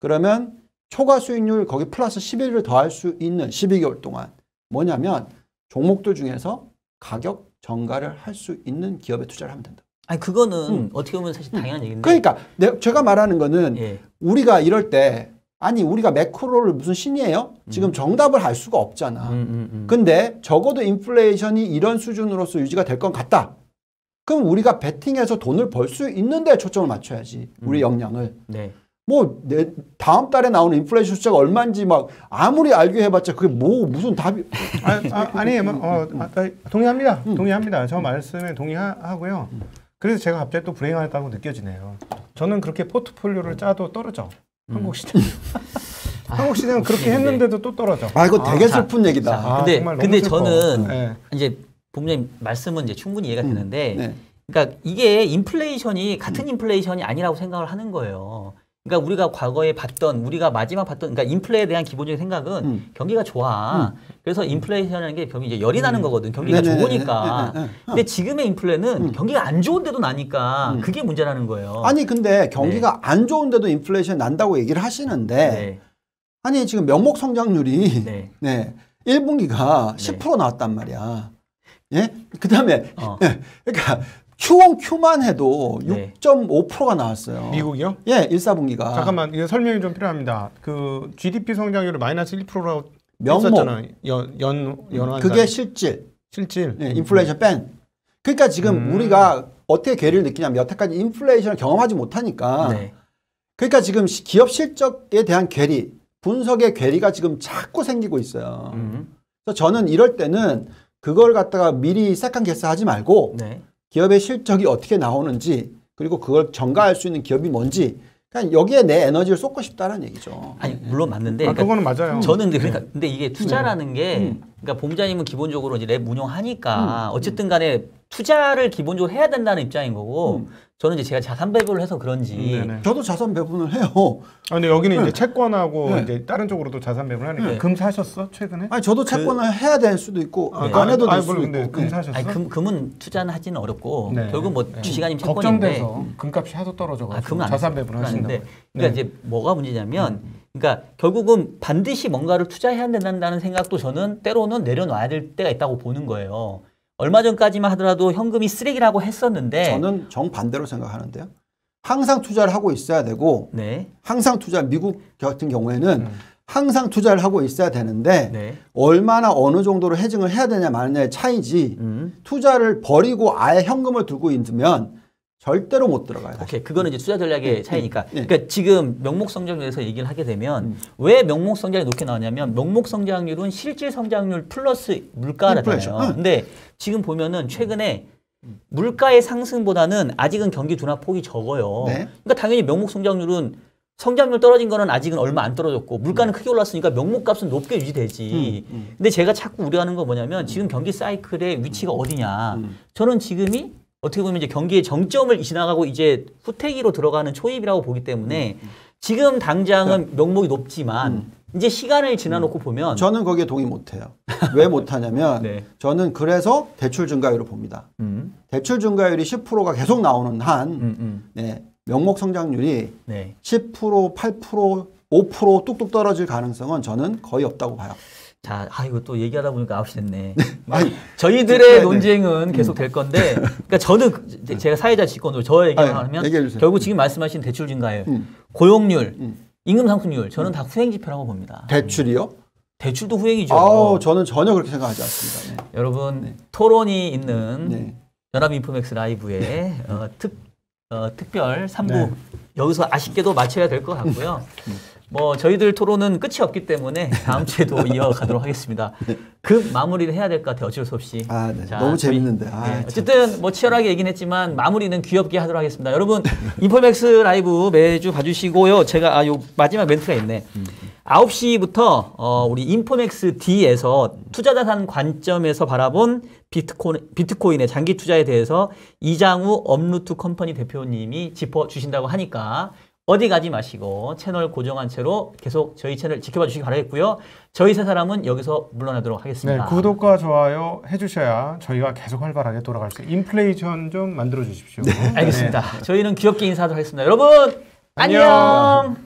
그러면 초과 수익률 거기 플러스 11을 더할 수 있는 12개월 동안 뭐냐면 종목들 중에서 가격 정가를 할 수 있는 기업에 투자를 하면 된다. 아니 그거는 음. 어떻게 보면 사실 당연한 얘기인데. 그러니까 내- 제가 말하는 거는 예. 우리가 이럴 때 아니 우리가 매크로를 무슨 신이에요? 지금 정답을 알 수가 없잖아. 음, 음, 음. 근데 적어도 인플레이션이 이런 수준으로서 유지가 될 것 같다. 그럼 우리가 베팅해서 돈을 벌 수 있는데 초점을 맞춰야지. 우리 역량을. 네. 뭐 내, 다음 달에 나오는 인플레이션 숫자가 얼마인지 막 아무리 알게 해봤자 그게 뭐 무슨 답이 아, 니 뭐, 어, 아, 아, 동의합니다. 음. 동의합니다. 저 말씀에 동의하고요. 그래서 제가 갑자기 또 불행하다고 느껴지네요. 저는 그렇게 포트폴리오를 짜도 떨어져. 한국 시장. 한국 시장은 그렇게 네. 했는데도 또 떨어져. 아 이거 되게 자, 슬픈 얘기다. 자, 아, 근데 근데 슬퍼. 저는 네. 이제 본부장님 말씀은 이제 충분히 이해가 음, 되는데 네. 그러니까 이게 인플레이션이 같은 인플레이션이 아니라고 생각을 하는 거예요. 그러니까 우리가 과거에 봤던 우리가 마지막 봤던 그러니까 인플레에 대한 기본적인 생각은 음. 경기가 좋아. 그래서 인플레이션이라는 게 경기 이제 열이 나는 거거든. 경기가 네네네. 좋으니까. 네, 네, 네. 근데 지금의 인플레는 음. 경기가 안 좋은데도 나니까 음. 그게 문제라는 거예요. 아니 근데 경기가 안 좋은데도 인플레이션 난다고 얘기를 하시는데 네. 아니 지금 명목 성장률이 네. 네. 1분기가 네. 10% 나왔단 말이야. 예? 그다음에 어. 예. 그러니까 Q1Q만 해도 네. 6.5%가 나왔어요. 미국이요? 예, 1, 4분기가. 잠깐만 이거 설명이 좀 필요합니다. 그 GDP 성장률이 마이너스 1%라고 명목. 했었잖아요. 연연 연환 그게 실질. 실질. 예, 인플레이션 뺀. 그러니까 지금 음. 우리가 어떻게 괴리를 느끼냐면 여태까지 인플레이션을 경험하지 못하니까 네. 그러니까 지금 시- 기업 실적에 대한 괴리, 분석의 괴리가 지금 자꾸 생기고 있어요. 음. 그래서 저는 이럴 때는 그걸 갖다가 미리 second guess 하지 말고 네. 기업의 실적이 어떻게 나오는지 그리고 그걸 전가할 수 있는 기업이 뭔지 그냥 여기에 내 에너지를 쏟고 싶다는 얘기죠. 아니 물론 맞는데 아, 그러니까 그거는 맞아요. 저는 근데 그러니까 근데 이게 투자라는 게 음. 그러니까 본부장님은 기본적으로 이제 랩 운영하니까 어쨌든 간에 투자를 기본적으로 해야 된다는 입장인 거고 음. 저는 이제 제가 자산 배분을 해서 그런지 네네. 저도 자산 배분을 해요. 아, 근데 여기는 네. 이제 채권하고 네. 이제 다른 쪽으로도 자산 배분을 하니까 네. 금 사셨어 최근에? 아니 저도 채권을 해야 될 수도 있고 아, 안 해도 될 아니, 수도 있고. 금 네. 사셨어? 아니 금 금은 투자는 하지는 어렵고 네. 결국 뭐 네. 주식 아니면 채권인데 걱정돼서 금값이 하도 떨어져가지고 아, 금은 안 자산. 배분을. 아닌데 그러니까 네. 이제 뭐가 문제냐면 그러니까 결국은 반드시 뭔가를 투자해야 된다는 생각도 저는 때로는 내려놔야 될 때가 있다고 보는 거예요. 얼마 전까지만 하더라도 현금이 쓰레기라고 했었는데 저는 정반대로 생각하는데요. 항상 투자를 하고 있어야 되고 네. 항상 투자 미국 같은 경우에는 음. 항상 투자를 하고 있어야 되는데 네. 얼마나 어느 정도로 해증을 해야 되냐 마느냐의 차이지 음. 투자를 버리고 아예 현금을 들고 있으면 절대로 못 들어가요. 오케이 그거는 이제 투자 전략의 네, 차이니까 네. 그러니까 지금 명목 성장률에서 얘기를 하게 되면 음. 왜 명목 성장이 높게 나왔냐면 명목 성장률은 실질 성장률 플러스 물가라잖아요. 응. 근데 지금 보면은 최근에 물가의 상승보다는 아직은 경기 둔화 폭이 적어요. 네. 그러니까 당연히 명목 성장률은 성장률 떨어진 거는 아직은 얼마 안 떨어졌고 물가는 크게 올랐으니까 명목 값은 높게 유지되지. 음, 음. 근데 제가 자꾸 우려하는 건 뭐냐면 지금 경기 사이클의 위치가 어디냐. 음. 저는 지금이 어떻게 보면 이제 경기의 정점을 지나가고 이제 후퇴기로 들어가는 초입이라고 보기 때문에 지금 당장은 명목이 높지만 이제 시간을 지나놓고 보면 저는 거기에 동의 못해요. 왜 못하냐면 네. 저는 그래서 대출 증가율을 봅니다. 음, 대출 증가율이 10%가 계속 나오는 한 음, 음. 네, 명목 성장률이 네. 10%, 8%, 5% 뚝뚝 떨어질 가능성은 저는 거의 없다고 봐요. 자, 아 이거 또 얘기하다 보니까 9시 됐네. 아니, 저희들의 네, 네. 논쟁은 계속 될 건데, 그러니까 저는 그- 제가 사회자 직권으로 저 얘기만 아니, 하면 얘기해 주세요. 결국 지금 말씀하신 대출 증가율, 음. 고용률, 음. 임금 상승률 저는 다 후행 지표라고 봅니다. 대출이요? 대출도 후행이죠. 아우, 저는 전혀 그렇게 생각하지 않습니다. 여러분 토론이 있는 네. 네. 연합 인포맥스 라이브의 어, 특 어, 특별 3부 네. 여기서 아쉽게도 마쳐야 될 것 같고요. 뭐 저희들 토론은 끝이 없기 때문에 다음 주에도 이어가도록 하겠습니다. 그 마무리를 해야 될 것 같아요. 어쩔 수 없이. 아, 네. 자, 너무 재밌는데. 아, 네, 참. 어쨌든 뭐 치열하게 얘기는 했지만 마무리는 귀엽게 하도록 하겠습니다. 여러분 인포맥스 라이브 매주 봐주시고요. 제가 아, 요 마지막 멘트가 있네. 9시부터 어, 우리 인포맥스 D에서 투자자산 관점에서 바라본 비트코인, 비트코인의 장기 투자에 대해서 이장우 업루트 컴퍼니 대표님이 짚어주신다고 하니까 어디 가지 마시고 채널 고정한 채로 계속 저희 채널 지켜봐 주시기 바라겠고요. 저희 세 사람은 여기서 물러나도록 네, 하겠습니다. 구독과 좋아요 해주셔야 저희가 계속 활발하게 돌아갈 수. 인플레이션 좀 만들어 주십시오. 알겠습니다. 저희는 귀엽게 인사하도록 하겠습니다. 여러분 안녕. 안녕.